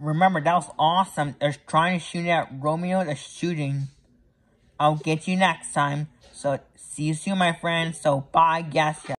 remember, that was awesome. They're trying to shoot at Romeo the shooting. I'll get you next time. So, see you soon, my friends. So, bye. Yes, yes.